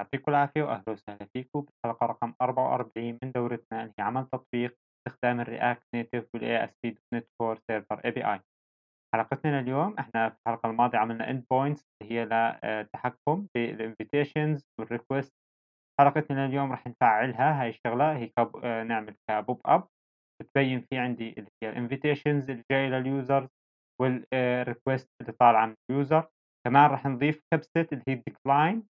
يعطيكم العافية وأهلا وسهلا فيكم بالحلقة رقم 44 من دورتنا اللي هي عمل تطبيق باستخدام ال React Native وال ASP.NET Core server API حلقتنا اليوم إحنا في الحلقة الماضية عملنا endpoints اللي هي للتحكم بال invitations وال request حلقتنا اليوم راح نفعلها هاي الشغلة هي كاب... آه، نعمل ك pop up بتبين في عندي اللي هي ال invitations اللي جاية لل user وال request اللي طالعة من ال user كمان راح نضيف كبسة اللي هي ال decline آه،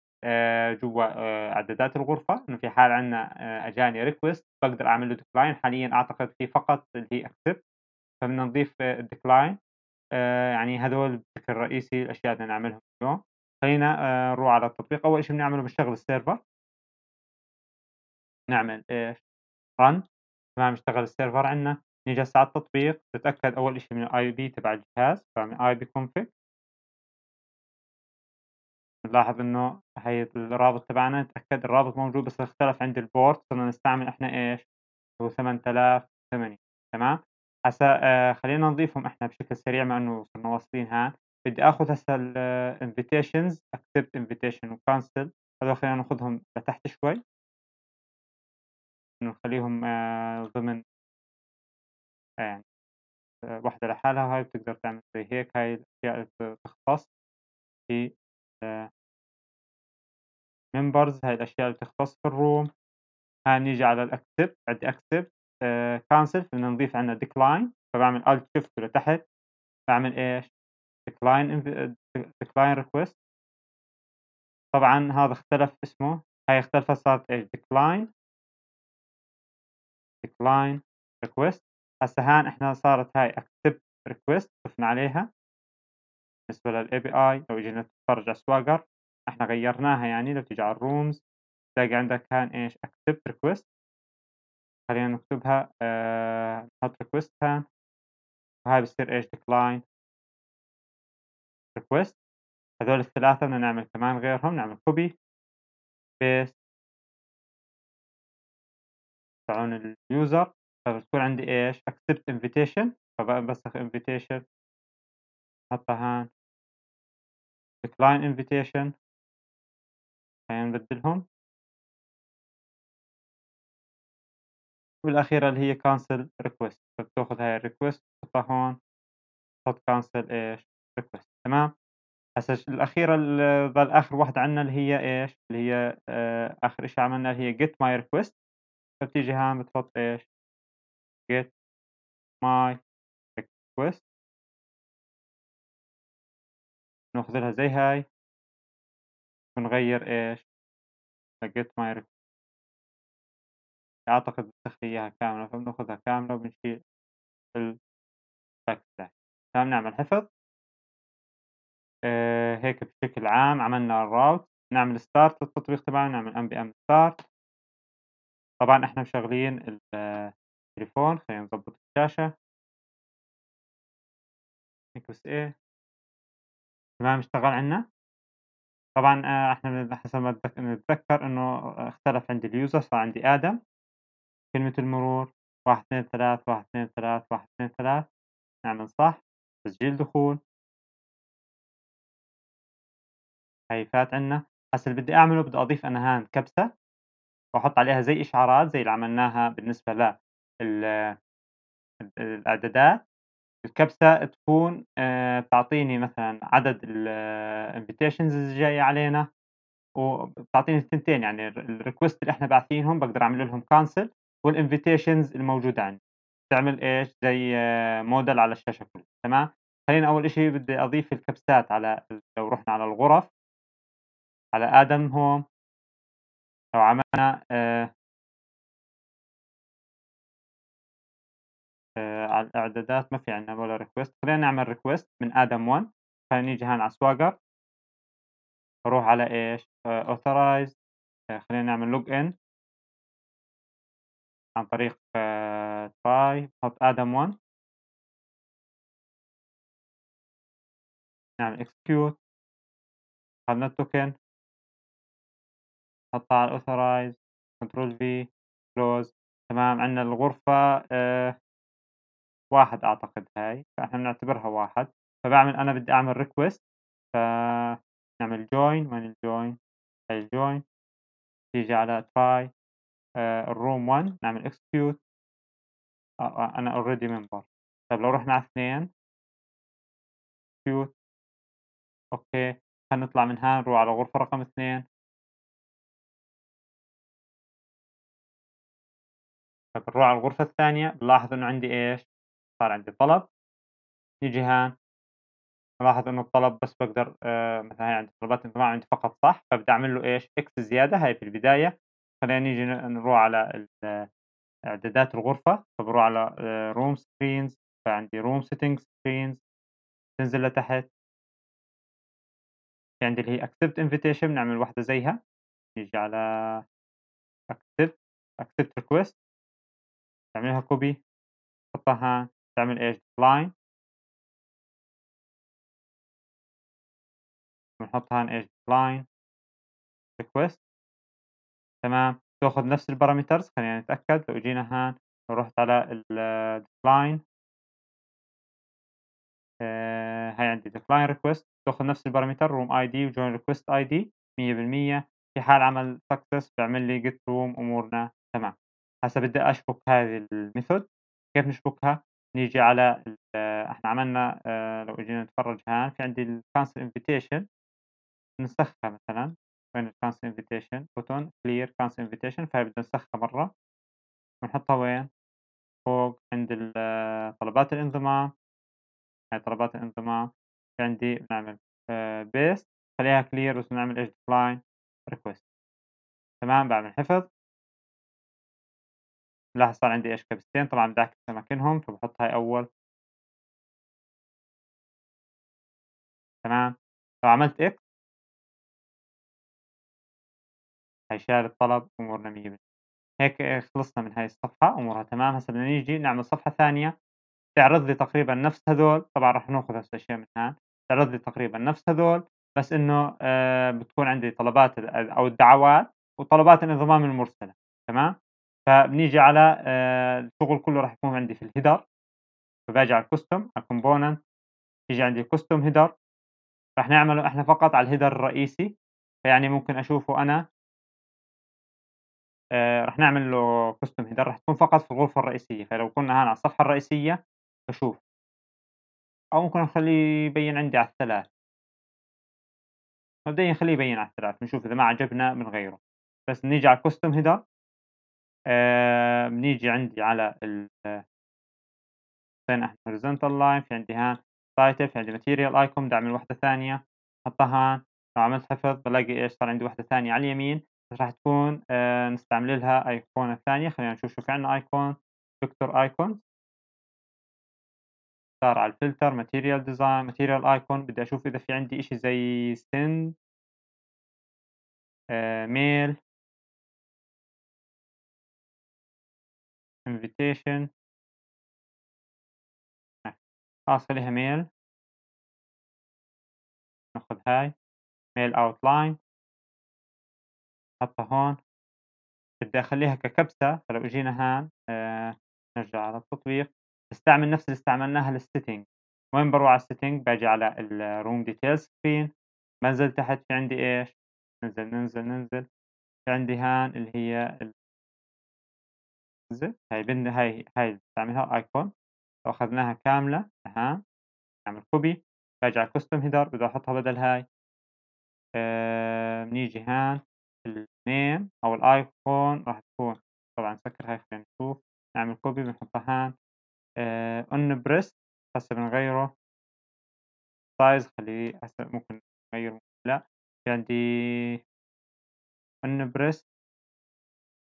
جوا آه، اعدادات الغرفة إنه في حال عندنا آه، أجاني request بقدر أعمل له decline حاليا أعتقد في فقط اللي هي accept فبدنا نضيف ال decline يعني هذول بشكل رئيسي الأشياء اللي نعملهم اليوم. خلينا نروح على التطبيق. أول شيء بنعمله بنشغل ال server نعمل run تمام اشتغل ال server عندنا. هسه على التطبيق. نتاكد أول شيء من ال IP تبع الجهاز. بعمل ipconfig نلاحظ إنه هي الرابط تبعنا نتأكد الرابط موجود بس اختلف عند ال port صرنا نستعمل إحنا إيش؟ هو 8008 تمام؟ هسا آه خلينا نضيفهم إحنا بشكل سريع مع إنه صرنا واصلين هان. بدي آخذ هسا ال invitations accept invitation و cancel هذول خلينا ناخذهم لتحت شوي. نخليهم آه ضمن آه يعني آه واحدة لحالها وهاي بتقدر تعمل زي هيك هاي الأشياء اللي تختص في members هاي الأشياء اللي تختص في الروم. هاي نيجي على الأكسبت عندي أكسبت كانسل بدنا نضيف عندنا decline فبعمل alt shift لتحت. بعمل إيش؟ decline decline request. طبعا هذا اختلف اسمه هاي اختلفت صارت إيش؟ decline. decline request. هسه هان إحنا صارت هاي accept request ضفنا عليها. بالنسبة لل API لو اجينا نتفرج على Swagger إحنا غيرناها يعني لو تيجي على ال rooms تلاقي عندك كان إيش؟ Accept request. خلينا نكتبها آه نحط request كان وهاي بصير إيش؟ Decline. Request. هذول الثلاثة بدنا نعمل كمان غيرهم نعمل copy paste. تبعون ال user فبتكون عندي إيش؟ Accept invitation. فبنسخ invitation. حطها هان. Decline invitation. نبدلهم. والأخيرة اللي هي cancel request. فبتاخذ هاي ال request تحطها هون. تحط cancel إيش؟ request. تمام؟ هسا الأخيرة اللي ظل آخر واحدة عندنا اللي هي إيش؟ اللي هي آه آخر إشي عملنا اللي هي get my request. فبتيجي هون بتحط إيش؟ get my request. ناخذ لها زي هاي. ونغير إيش؟ my request أعتقد بتخلي إياها كاملة فبناخذها كاملة وبنشيل ال back slash تمام نعمل حفظ. آه هيك بشكل عام عملنا ال route. نعمل start للتطبيق تبعنا نعمل npm start طبعا إحنا مشغلين التليفون خلينا نظبط الشاشة. هيك بس إيه تمام اشتغل عنا طبعا آه، إحنا حسب ما نتذكر انه اختلف عندي اليوزر صار عندي آدم. كلمة المرور واحد اثنين ثلاث واحد اثنين ثلاث واحد اثنين ثلاث. نعمل صح. تسجيل دخول. هاي فات عنا هسا اللي بدي أعمله بدي أضيف أنا هان كبسة. وأحط عليها زي إشعارات زي اللي عملناها بالنسبة ل الإعدادات. الكبسة تكون آه، تعطيني مثلا عدد ال invitations اللي جاية علينا وبتعطيني الثنتين يعني ال request اللي إحنا باعثينهم بقدر أعمل لهم cancel وال invitations الموجودة عندي. تعمل إيش؟ زي modal على الشاشة كلها تمام؟ خلينا أول إشي بدي أضيف الكبسات على لو رحنا على الغرف على آدم home لو عملنا آه على الاعدادات ما في عندنا ولا request خلينا نعمل request من آدم 1 خلينا نيجي هون على Swagger أروح على إيش؟ authorize آه خلينا نعمل log in عن طريق try نحط آدم 1 نعمل execute أخذنا ال token نحطها على ال authorize control V close تمام. عندنا الغرفة آه واحد أعتقد هاي فإحنا بنعتبرها واحد. فبعمل أنا بدي أعمل request فنعمل join وين ال join هاي ال join تيجي على آآ الroom 1 نعمل execute. آه، آه، أنا already member. طيب لو رُحنا على 2 execute. أوكي، خلينا نطلع من هون نروح على غرفة رقم 2 طيب نروح على الغرفة الثانية. بنلاحظ إنه عندي إيش، صار عندي طلب، نيجي هون نلاحظ إنه الطلب بس باقدر آآ مثلًا هي عندي طلبات انضمام عندي فقط صح، فبدي أعمل له إيش؟ X زيادة هاي في البداية، خلينا نيجي نروح على ال إعدادات الغرفة، فباروح على آآ room screens فعندي room settings screens تنزل لتحت، في عندي اللي هي accept invitation بنعمل واحدة زيها، نيجي على accept accept request تعملها copy تحطها هون تعمل إيش decline بنحط هون إيش؟ decline request. تمام، تأخذ نفس ال parameters خلينا نتأكد. لو جينا هون ورُحت على ال decline. آآ هاي عندي decline request. تأخذ نفس ال parameter room ID و join request ID 100% في حال عمل success بيعمل لي get room أمورنا. تمام، هسا بدي أشبك هذه ال method كيف نشبكها؟ نيجي على ال إحنا عملنا آآ لو إجينا نتفرج هون في عندي الcancel invitation. نسخها مثلًا وين الcancel invitation button clear cancel invitation. فهي بدنا نسخها مرة. ونحطها وين؟ فوق عند ال طلبات الانضمام. هاي طلبات الانضمام. في عندي بنعمل آآ paste. خليها clear بس بنعمل إيش decline request. تمام؟ باعمل حفظ. لاحظ صار عندي إيش كبستين طبعًا بدي أعكس أماكنهم فباحط هاي أول. تمام، لو عملت X هيشال الطلب أمورنا 100% هيك خلصنا من هاي الصفحة أمورها تمام، هسا بدنا نيجي نعمل صفحة ثانية. تعرض لي تقريبًا نفس هذول، طبعًا راح ناخذ هسه أشياء من هون، تعرض لي تقريبًا نفس هذول بس إنه آآ بتكون عندي طلبات أو الدعوات وطلبات الانضمام المرسلة. تمام، فبنيجي على آآ الشغل كله راح يكون عندي في الheader فباجي على الcustom على الcomponent ييجي عندي custom header راح نعمله إحنا فقط على الheader الرئيسي، فيعني ممكن أشوفه أنا. آآ راح نعمل له custom header راح تكون فقط في الغرفة الرئيسية، فلو كنا هون على الصفحة الرئيسية باشوف، أو ممكن نخليه يبين عندي على ال3 مبدئيًا نخليه يبين على ال3 بنشوف إذا ما عجبنا بنغيره، بس بنيجي على header آآ بنيجي عندي على ال إحنا horizontal line في عندي هون title في عندي material icon بدي أعمل وحدة ثانية أحطها هون، لو عملت حفظ بالاقي إيش صار عندي وحدة ثانية على اليمين راح تكون آآ نستعمل لها أيقونة ثانية خلينا نشوف شو في عندنا icon vector icon صار على الفلتر material design material icon بدي أشوف إذا في عندي إشي زي send آآ mail. Invitation. خلاص خليها mail. ناخذ هاي. mail outline. نحطها هون. بدي أخليها ككبسة فلو إجينا هون آآ نرجع على التطبيق. باستعمل نفس اللي استعملناها للsetting وين باروح على الsetting باجي على الroom details screen. بانزل تحت في عندي إيش؟ ننزل، ننزل، ننزل. في عندي هون اللي هي ال هاي بن هاي هاي باستعملها icon لو أخذناها كاملة لهون نعمل باجي على custom header بدي أحطها بدل هاي. آآ بنيجي هون الname أو الicon راح تكون. طبعًا نسكر هاي خلينا نشوف. نعمل copy بنحطها آآ on press هسه بنغيره. size خليه هسه ممكن نغيره لأ. في عندي press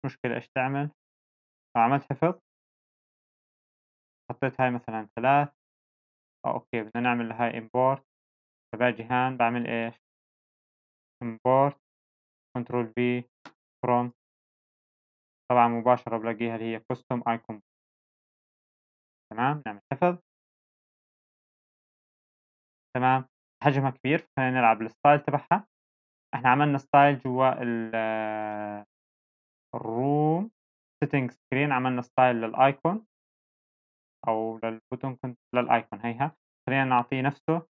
مش مشكلة إيش تعمل؟ عملت حفظ؟ حطيت هاي مثلًا 3 آه أوكي بدنا نعمل هاي import فباجي هون باعمل إيش؟ import control V from. طبعًا مباشرة بالاقيها اللي هي custom icon. تمام نعمل حفظ. تمام حجمها كبير خلينا نلعب ال style تبعها. إحنا عملنا style جوا ال الروم setting screen عملنا style لل icon أو لل button كنت لل icon هيها خلينا نعطيه نفسه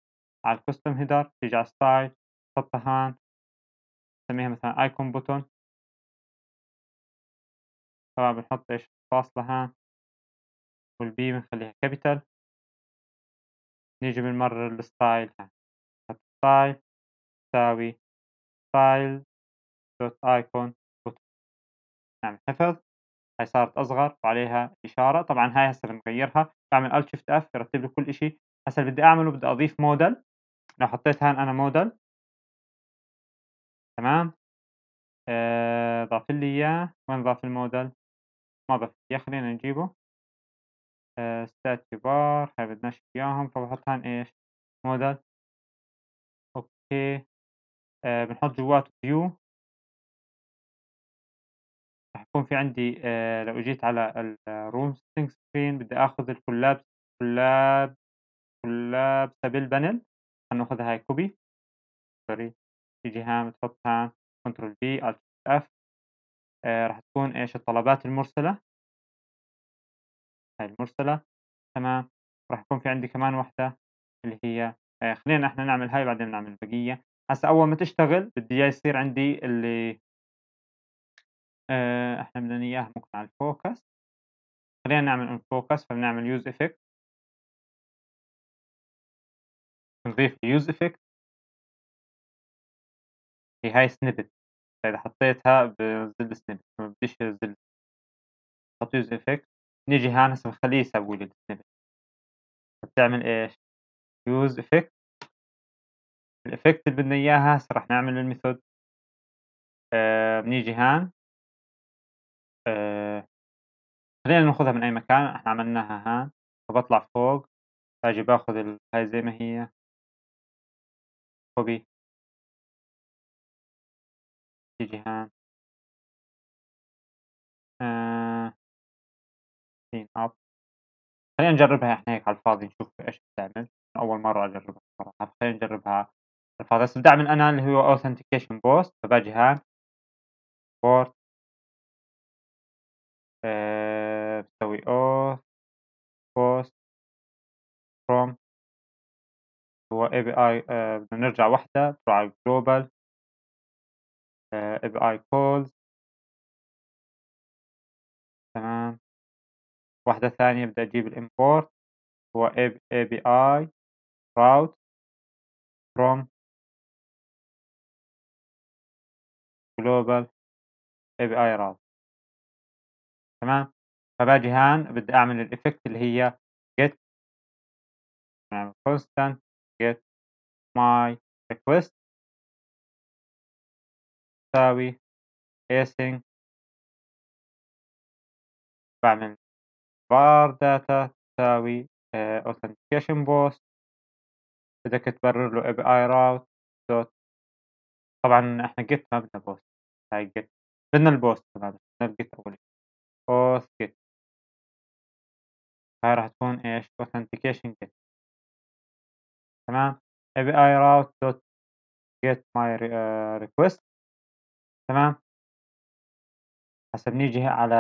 على ال custom header تيجي على style تحطها هون نسميها مثلا icon button. طبعًا بنحط إيش؟ الفاصلة هان. وال B بنخلّيها capital. نيجي بنمرر ال style هان. نحط style تساوي style dot icon button نعمل حفظ. هاي صارت أصغر وعليها إشارة. طبعًا هاي هسه بنغيّرها باعمل alt shift F يرتب لي كل إشي. هسه اللي بدي أعمله بدي أضيف modal. لو حطيت هان أنا modal. تمام؟ آآ ضاف لي إياه. وين ضاف ال modal ما ضاف لي إياه خلينا نجيبه. آآ status bar. هاي بدناش إياهم. فباحط هان إيش؟ modal. أوكي. آآ بنحط جواته view. راح يكون في عندي آآ لو إجيت على الroom setting screen بدي آخذ الcollapse collab collapsible panel خلينا هاي copy sorry تيجي بتحط هان control V alt F آآ راح تكون إيش؟ الطلبات المرسلة. هاي المرسلة تمام. راح يكون في عندي كمان وحدة اللي هي آآ خلينا إحنا نعمل هاي بعدين نعمل البقية هسا أول ما تشتغل بدي إياه يصير عندي اللي آآ إحنا بدنا ممكن على الfocus خلينا نعمل unfocus فبنعمل use effect. نضيف use effect. هي هاي snippet. فإذا حطيتها بظل snippet. ما بديش ظل حط use effect. نيجي هان هسه بنخليه يسوي لي الsnippet بتعمل إيش؟ use effect. الeffect اللي بدنا إياها هسه راح نعمل الميثود. آآ بنيجي هان. آآ خلينا ناخذها من أي مكان. إحنا عملناها هان فباطلع فوق. باجي باخذ ال هاي زي ما هي. copy تيجي هان آآ clean up. خلينا نجربها إحنا هيك على الفاضي نشوف إيش بتعمل. أول مرة أجربها بصراحة خلينا نجربها الفاضي. هسه بدي أعمل أنا اللي هو authentication post. فباجي هان import. تساوي auth post from هو API بدنا نرجع وحدة على global API calls تمام. وحدة ثانية بدي أجيب ال import هو اي بي اي راوت فروم جلوبال اي بي اي راوت تمام؟ فباجي هان بدي أعمل ال effect اللي هي get نعمل constant get my request تساوي async. باعمل var data تساوي آآ authentication post. بدك تبرر له API route dot. طبعًا إحنا get ما بدنا post. هاي get. بدنا كمان بدنا الget أول إشي auth get هاي راح تكون إيش؟ authentication get تمام؟ API route dot get my آآ request. تمام؟ هسه بنيجي على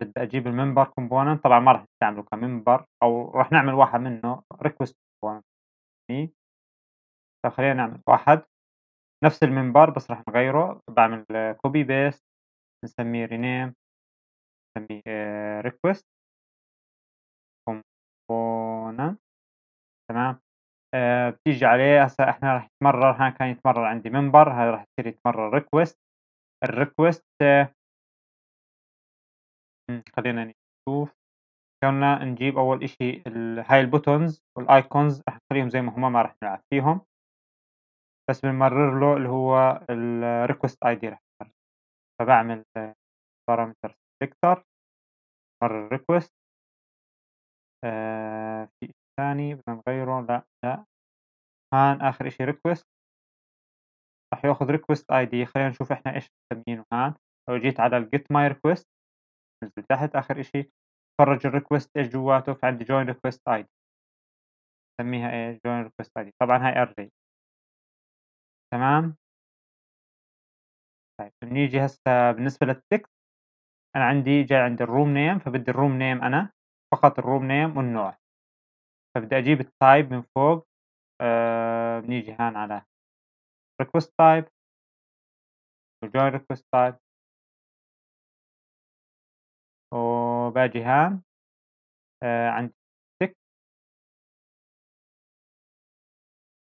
بدي أجيب الmember component. طبعًا ما راح نستعمله كmember أو راح نعمل واحد منه request component. فخلينا نعمل واحد. نفس الmember بس راح نغيره. باعمل copy paste بنسميه rename. نسميه آآ request. component تمام. آآ بتيجي عليه هسه إحنا راح يتمرر هان كان يتمرر عندي member هاي راح يصير يتمرر request. الrequest إمم، خلّينا نشوف، كنا نجيب أول إشي ال هاي الbuttons والicons راح نخلّيهم زي ما هُم ما راح نلعب فيهم، بس بنمرّر له اللي هو الrequest ID راح نمرّره، فباعمل parameter selector مرّر request آآ في إشي ثاني بدنا نغيّره؟ لأ، لأ، هان آخر إشي request. راح ياخذ request ID خلّينا نشوف إحنا إيش مسمينه. هان، لو جيت على ال get my request نزل تحت آخر إشي. فرج ال request إيش جواته فعندي join request ID نسميها إيش join request ID طبعًا هاي array. تمام؟ طيب بنيجي هسه بالنسبة لل text أنا عندي جاي عند ال room name فبدي ال room name أنا فقط ال room name والنوع. فبدي أجيب ال type من فوق آه بنيجي هان على request type. وjoin request type. باجي هان آآ عندي tick.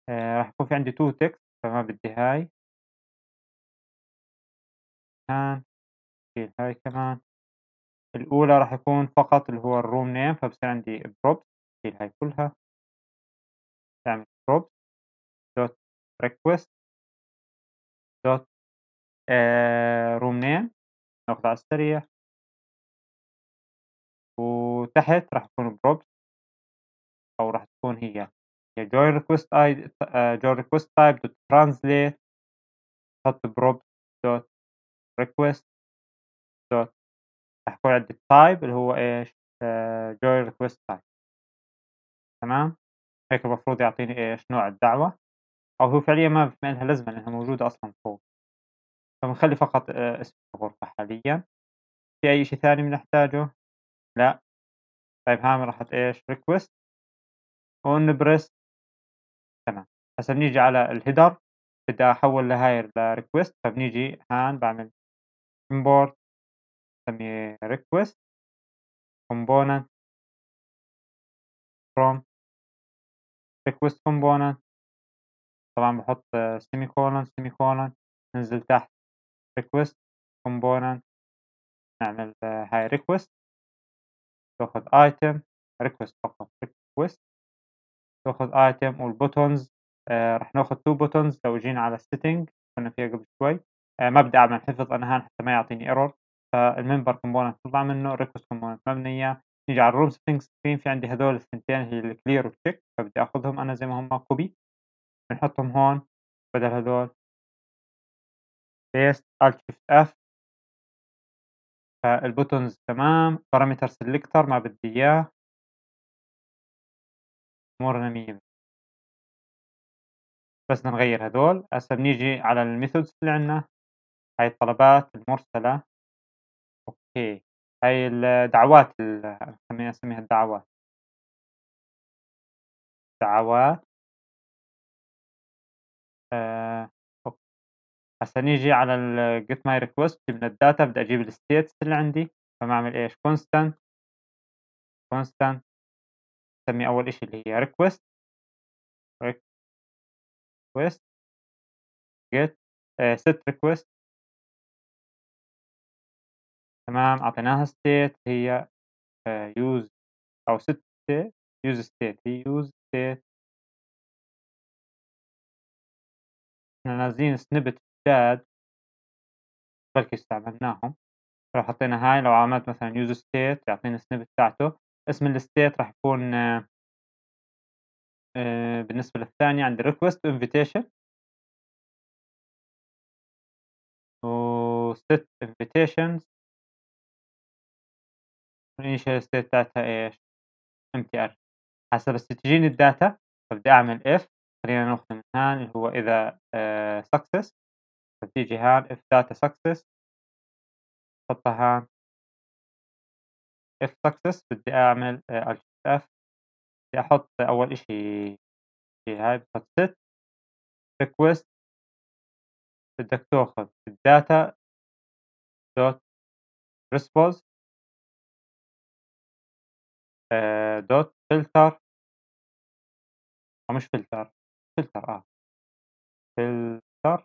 آآ راح يكون في عندي 2 ticks فما بدي هاي. هان. شيل هاي كمان. الأولى راح يكون فقط اللي هو الroom name فبصير عندي props شيل هاي كلها. تعمل dot request dot آآ room name ناخذه على السريع. وتحت راح يكون props أو راح تكون هي هي join request id آآ join request type dot translate تحط props dot request dot راح يكون عندي الtype اللي هو آآ join request type. تمام، هيك المفروض يعطيني إيش؟ نوع الدعوة، أو هو فعليًا ما ما إلها لازمة لأنها موجودة أصلًا فوق، فبنخلي فقط آآ اسم الغرفة حاليًا، في أي إشي ثاني بنحتاجه؟ لأ، طيب هون راحت إيش؟ request. ونبرس تمام، هسا بنيجي على الheader. بدي أحول لهاي لrequest فبنيجي هان باعمل import. بسميه request component from request component طبعًا باحط semicolon semicolon ننزل تحت request component نعمل هاي request تاخذ item request فقط request تاخذ item والbuttons آآ راح ناخذ 2 buttons لو جينا على الsetting كنا فيها قبل شوي آآ ما بدي أعمل حفظ أنا هان حتى ما يعطيني error فالmember component نطلع منه ما بدنا إياه نيجي على الroom setting screen في عندي هذول الثنتين هي الclear والcheck فبدي آخذهم أنا زي ما هم copy. بنحطهم هون بدل هذول. paste alt shift F. فالbuttons تمام. parameter selector ما بدي إياه. أمورنا مية. بس بدنا نغير هذول. هسا بنيجي على الmethods اللي عندنا. هاي الطلبات المرسلة. أوكي هاي الدعوات ال خليني أسميها الدعوات. دعوات. آآ أوكي هسا نيجي على ال get my request من الداتا بدي أجيب الstates اللي عندي. فباعمل إيش؟ constant. constant. بسمي أول إشي اللي هي request. request. get. آآ set request. تمام أعطيناها state هي آآ use أو set state use state هي use state. إحنا نازلين snippet جداد بلكي استعملناهم. لو حطينا هاي لو عملت مثلًا use state يعطيني الsnippet تاعته. اسم الstate راح يكون آآ بالنسبة للثانية عندي request invitation. والinitial state تاعتها إيش؟ mtr هسا بس تجيني الداتا فبدي أعمل if خلينا ناخذ من هان اللي هو إذا آآ success. فتيجي هان if data success. تحطها هان. if success بدي أعمل alt F. بدي أحط أول إشي هاي بحط set. request. بدك تاخذ الداتا. dot response. آآ dot filter أو مش filter filter آه filter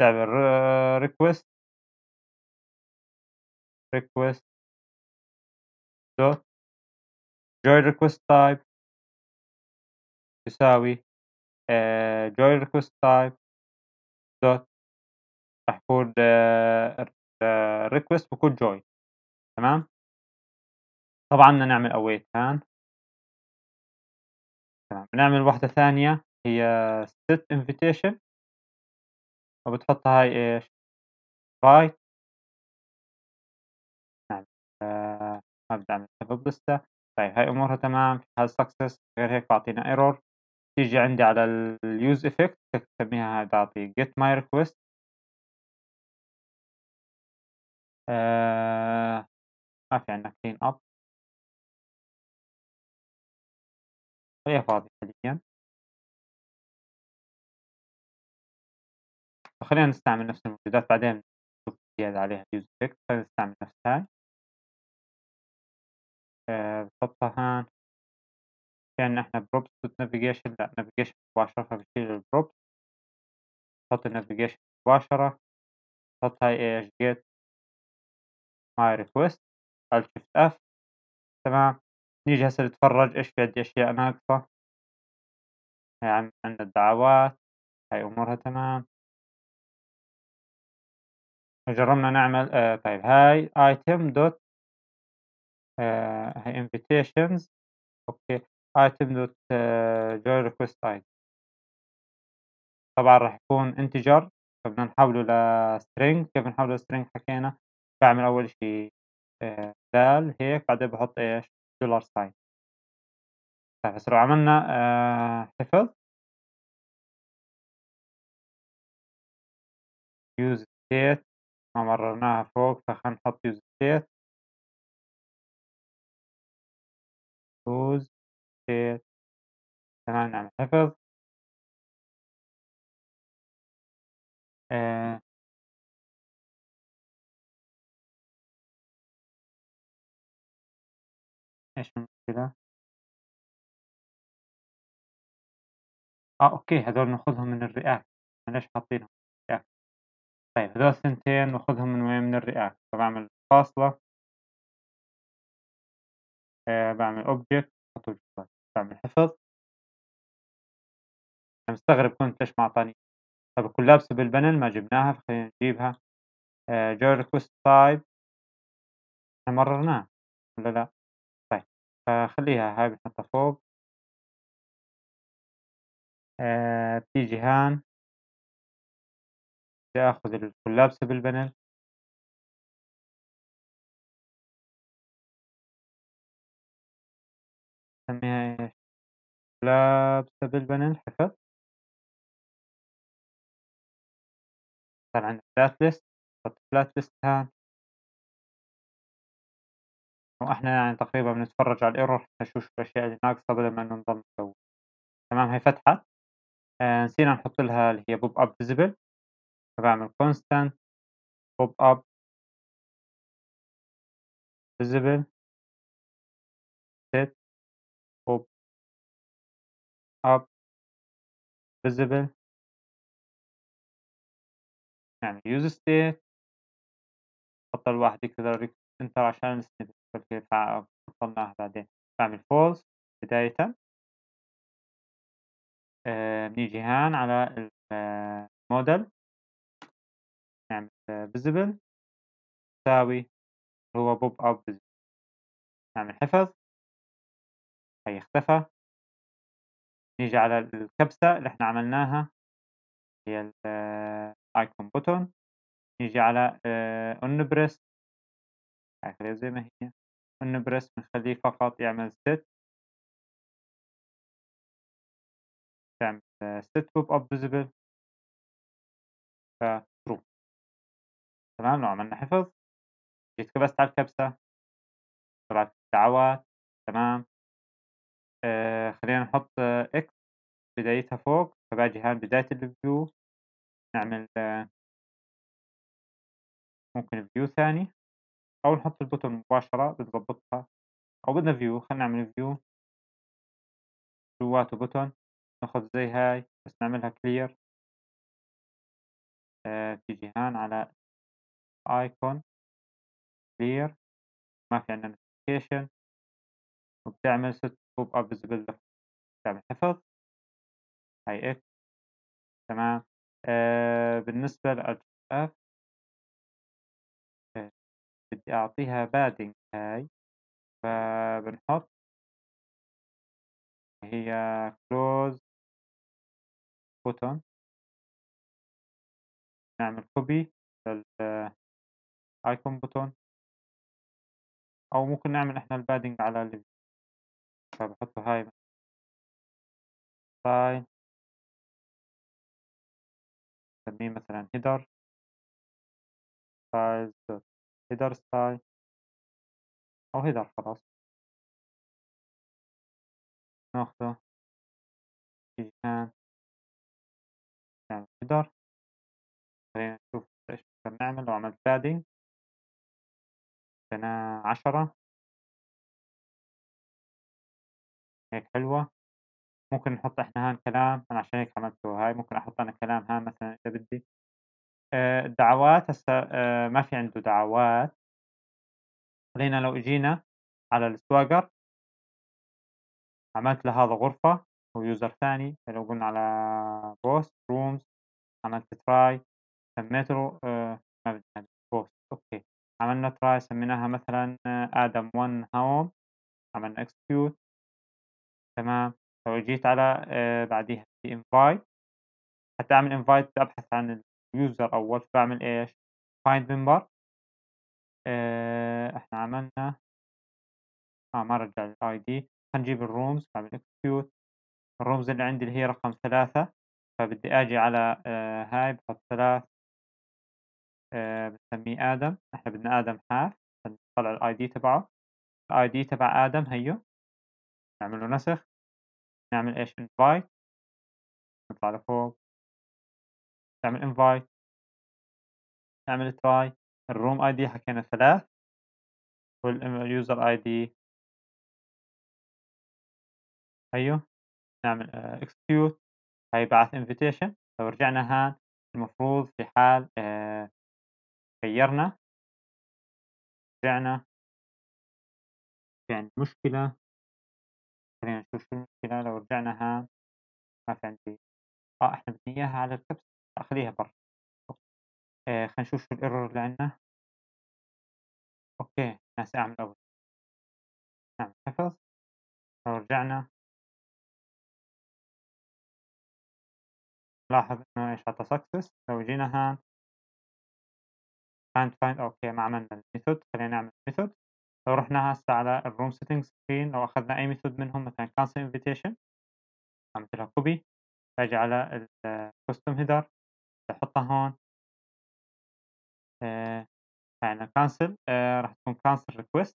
تعمل request request dot join request type يساوي آآ join request type dot راح يكون request بيكون join تمام، طبعًا بدنا نعمل await. هان تمام، بنعمل واحدة ثانية. هي set invitation. وبتحطها هاي إيش؟ by نعم. آآ ما بدي أعمل حفظ لسه طيب هاي أمورها تمام. في حال success غير هيك بيعطينا error. تيجي عندي على الuse effect. تسميها هاي تعطي get my request. آآ ما في عندنا clean up. خليها فاضية حاليًا. خلينا نستعمل نفس المنتجات بعدين نشوف زيادة عليها use effect خلينا نستعمل نفس هاي. بتحطها هون كأن إحنا prompts with navigation. لأ navigation مباشرة. فباشيل الprompt باحط الnavigation مباشرة، باحط هاي إيش get my request. Alt shift F. تمام، نيجي هسه نتفرج إيش في عندي أشياء ناقصة، هاي عن عندنا الدعوات. هاي أمورها تمام، جربنا نعمل آآ طيب هاي item dot آآ هاي invitations. أوكي. item dot join request طبعًا راح يكون integer. فبدنا نحوله لstring كيف نحوله لstring حكينا، باعمل أول شي آآ دال هيك بعدين باحط إيش؟ Dollar sign طيب لو عملنا حفظ use state ما مررناها فوق فخلينا نحط use state use state تمام نعمل حفظ آآ إيش المشكلة؟ آه okay هاذول ناخذهم من الreact ليش حاطينهم طيب هاذول الثنتين ناخذهم من وين؟ من الreact فباعمل فاصلة. آآ باعمل object باحطه جوا باعمل حفظ. أنا مستغرب كنت ليش ما أعطاني. طب تكون لابسة بال panel ما جبناها فخلينا نجيبها. آآ join request type. إحنا مررناها والّا لأ؟ فخلّيها هاي بنحطها فوق. آآ بتيجي هان بدي آخذ ال collapsible panel نسميها إيش؟ collapsible panel حفظ صار عندنا flat list نحط flat list هان. وإحنا يعني تقريبًا بنتفرج على الerror نشوف الأشياء اللي ناقصة بدل ما إنه نسوي. تمام هي فتحت آآ نسينا نحط لها اللي هي pop up visible. فباعمل constant pop up visible. Set pop up visible. يعني use state. حط لوحدي كذا enter عشان الsnippet بلكي فصلناها بعدين باعمل false بدايةً. آآ بنيجي هان على الmodel نعمل visible. تساوي هو up visible. نعمل حفظ. هي اختفى. نيجي على الكبسة اللي إحنا عملناها. هي ال icon button. نيجي على onPress هاي زي ما هي. onPress بنخليه فقط يعمل set. تعمل set pop up visible. فtrue تمام لو عملنا حفظ. جيت كبست على الكبسة. طلعت الدعوات. تمام. آآ خلينا نحط X بدايتها فوق. فباجي هان بداية الview. نعمل ممكن view ثاني. أو نحط ال button مباشرة بنضبطها أو بدنا view خلينا نعمل view. جواته button ناخذ زي هاي بس نعملها آآ تيجي هان على icon clear. ما في عندنا notification. وبتعمل set pop up visible. بتعمل حفظ. هاي X. تمام. آآ بالنسبة لLF آآ بدي أعطيها padding هاي فبنحط هي close button. نعمل copy لل icon button. أو ممكن نعمل إحنا الpadding على ال فباحطه هاي style نسميه مثلًا header. Styles header style أو header خلاص. ناخده هنا نعمل header خلينا نشوف إيش نقدر نعمل لو عملت padding خليناه عشرة. هيك حلوة، ممكن نحط إحنا هان كلام أنا عشان هيك عملته. هاي ممكن أحط أنا كلام هان مثلًا إذا بدي، الدعوات هسا آآ ما في عنده دعوات، خلينا لو إجينا على الSwagger عملت له هذا غرفة وuser ثاني. لو قلنا على post rooms عملت try سميته آآ ما بدنا post. أوكي، عملنا try سميناها مثلًا آدم one home. عملنا execute. تمام، لو جيت على بعديها في invite. حتى أعمل بدي أبحث عن أول فباعمل إيش find member آآ إحنا عملنا آه ما رجع الID خلينا نجيب الrooms باعمل execute. الrooms اللي عندي اللي هي رقم ثلاثة. فبدي آجي على آآ هاي باحط ثلاث آآ بنسميه آدم. إحنا بدنا آدم حاف نطلع الID تبعه. الID تبع آدم هيو. نعمل له نسخ. نعمل إيش؟ invite. نطلع لفوق. نعمل invite نعمل try الroom ID حكينا ثلاث والuser ID أيوه نعمل execute هاي بعث invitation. لو رجعنا هان المفروض في حال آآ غيّرنا رجعنا في عندي مشكلة خلينا نشوف شو المشكلة لو رجعنا هان ما في عندي آه إحنا بدنا إياها على الكبسة خليها برا آآ خلينا نشوف شو الerror اللي عندنا. okay ناسي أعمل أول. نعمل حفظ. لو رجعنا. لاحظ إنه إيش عطى success. لو جينا هان. Find find okay ما عملنا الmethod خلينا نعمل method لو رحنا هسه على الroom settings screen لو أخذنا أي method منهم مثلًا cancel invitation. عملت لها copy. باجي على الcustom header. تحطها هون. يعني cancel آه، راح تكون cancel request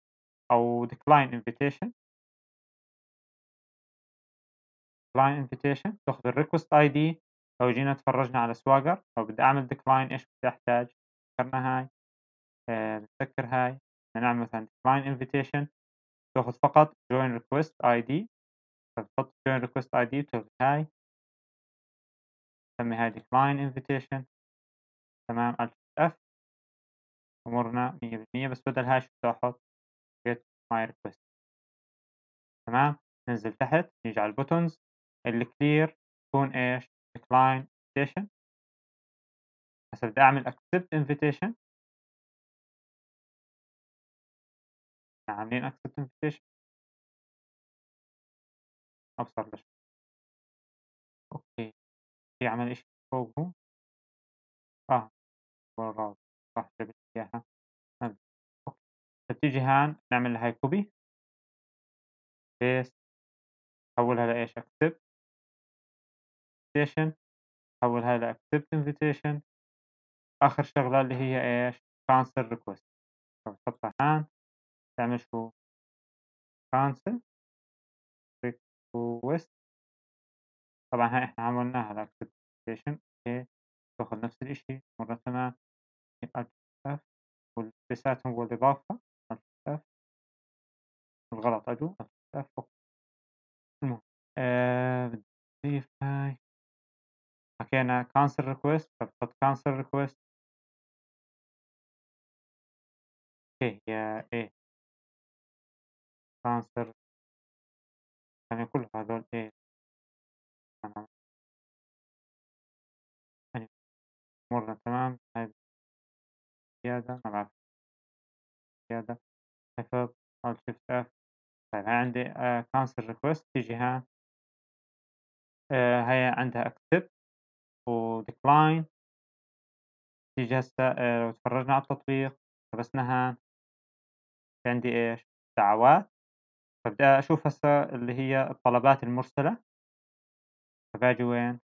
أو decline invitation. decline invitation تأخذ ال request ID لو جينا تفرجنا على Swagger لو بدي أعمل decline إيش بدي أحتاج؟ ذكرنا هاي. آه، نتذكر هاي. نعمل مثلا decline invitation. تأخذ فقط join request اي دي تحط join request اي دي وتأخذ هاي. نسمي هاي decline invitation. تمام؟ alt F مية بالمية. بس بدل هاي شو بدي أحط get my request. تمام؟ ننزل تحت. نيجي على الbuttons الclear تكون إيش؟ decline invitation. هسا بدي أعمل accept invitation. عاملين accept invitation. لشو okay في عمل إشي فوق هون آه برافو صح جبت إياها. okay. بتيجي هان نعمل هاي copy paste حولها لإيش accept invitation. حولها ل accept invitation. آخر شغلة اللي هي إيش؟ Cancel request. فبتحطها هان. تعمل شو؟ Cancel. Request. طبعا هاي إحنا عملناها accept invitation okay تاخذ نفس الإشي مرة تمام alt F وال spaceات هو الإضافة alt F الغلط alt F okay المهم أضيف هاي حكينا cancel request فبتحط cancel request. okay هي إيه؟ cancel. يعني كل هذول إيه؟ تمام. يعني أمورنا تمام هاي زيادة نبعث زيادة. حفظ alt shift F طيب هاي عندي آآ cancel request تيجي هان آآ هاي عندها accept وdecline تيجي هسه آآ لو تفرجنا على التطبيق حبسنا هان في عندي إيش؟ دعوات. فبدي أشوف هسه اللي هي الطلبات المرسلة. وين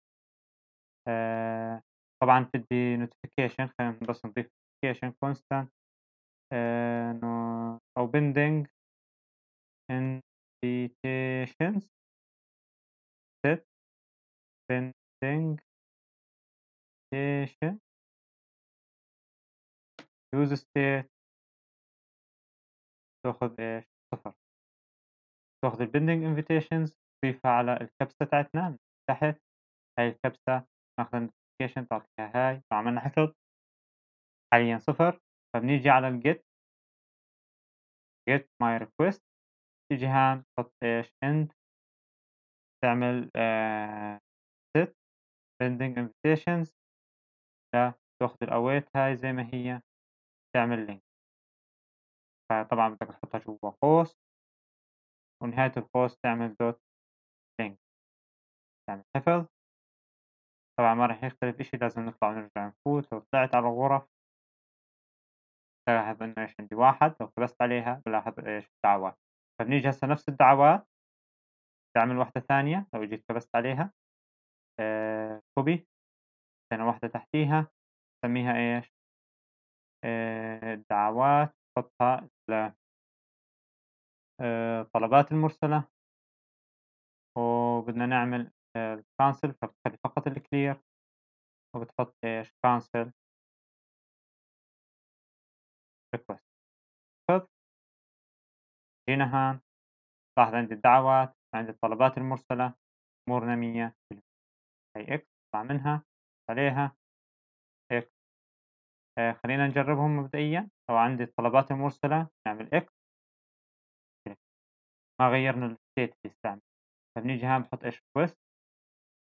آآ طبعًا بدي notification خلينا بس نضيف notification constant no أو pending invitations set pending invitation use state تاخذ إيش صفر تاخذ الpending invitations نضيفها على الكبسة بتاعتنا من تحت هاي الكبسة ناخذ الnotification تعطيها هاي لو عملنا حفظ حاليًا صفر. فبنيجي على الget get my request. تيجي هان تحط إيش؟ end تعمل آآ set. pending invitations. تاخذ الawait هاي زي ما هي. تعمل link. فطبعًا بدك تحطها جوا قوس ونهاية القوس تعمل link تعمل حفظ طبعًا ما راح يختلف إشي لازم نطلع ونرجع نفوت. لو طلعت على الغرف. بالاحظ إنه إيش عندي؟ واحد. لو كبست عليها بالاحظ إيش؟ دعوات. فبنيجي هسه نفس الدعوات. تعمل واحدة ثانية. لو جيت كبست عليها. آآ copy هنا واحدة تحتيها. نسميها إيش؟ آآ دعوات. تحطها ل آآ طلبات المرسلة. وبدنا نعمل cancel فبتخلي فقط الclear وبتحط إيش؟ cancel request. خذ جينا هان. لاحظ عندي الدعوات عندي الطلبات المرسلة. أمورنا مية هي X نطلع منها. عليها. X آه خلينا نجربهم مبدئيا. لو عندي الطلبات المرسلة. نعمل X ما غيرنا ال state اللي استعمل فبنيجي هان بحط إيش؟ request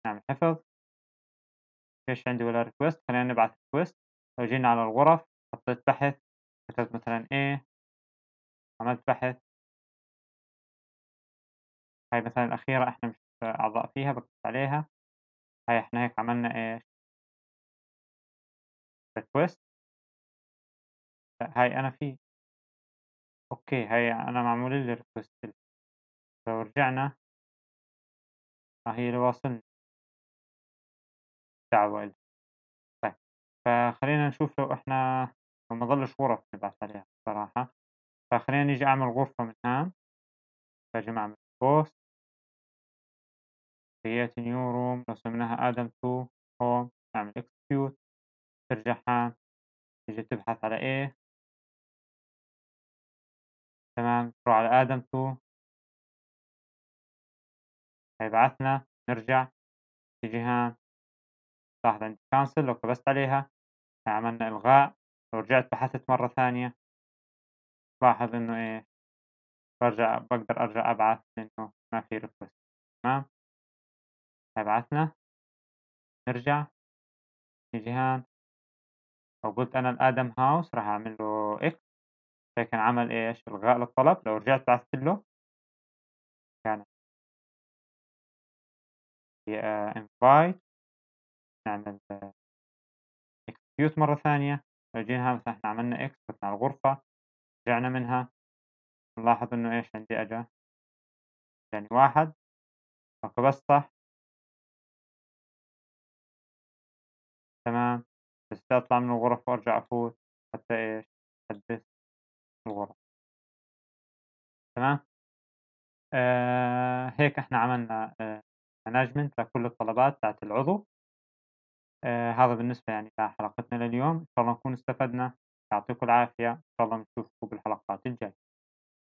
نعمل حفظ. فيش عندي ولا request خلينا نبعث request لو جينا على الغرف حطيت بحث. كتبت مثلا A. عملت بحث. هاي مثلا الأخيرة إحنا مش أعضاء فيها بكتب عليها. هاي إحنا هيك عملنا إيش؟ request. هاي أنا في. okay هاي أنا معمول لي request. لو رجعنا هي اللي واصلني. دعوة إلي طيب فخلينا نشوف لو إحنا ما ظلش غرف نبعث عليها بصراحة. فخلينا نيجي أعمل غرفة من هان باجي أعمل post create new room. لو سميناها آدم 2 home. نعمل execute. ترجع هان تيجي تبحث على إيه تمام. تروح على آدم 2 هيبعثنا. نرجع. تيجي هان لاحظ عندي cancel لو كبست عليها عملنا إلغاء لو رجعت بحثت مرة ثانية. لاحظ إنه إيه برجع بقدر أرجع أبعث لأنه ما في request. تمام؟ بعثنا نرجع. نيجي هان لو قلت أنا لآدم هاوس راح أعمل له إكس لكن عمل إيش؟ إلغاء للطلب. لو رجعت بعثت له. كان. invite. نعمل execute مرة ثانية لو جينا مثلا إحنا عملنا إكس فتنا على الغرفة رجعنا منها. نلاحظ إنه إيش عندي أجا؟ يعني واحد. صح تمام. بس أطلع من الغرف وأرجع أفوت حتى إيش؟ أحدث الغرف تمام؟ آه هيك إحنا عملنا آه management لكل الطلبات تاعت العضو. آه هذا بالنسبة يعني لحلقتنا لليوم. إن شاء الله نكون استفدنا. يعطيكم العافية. إن شاء الله نشوفكم بالحلقات الجاية.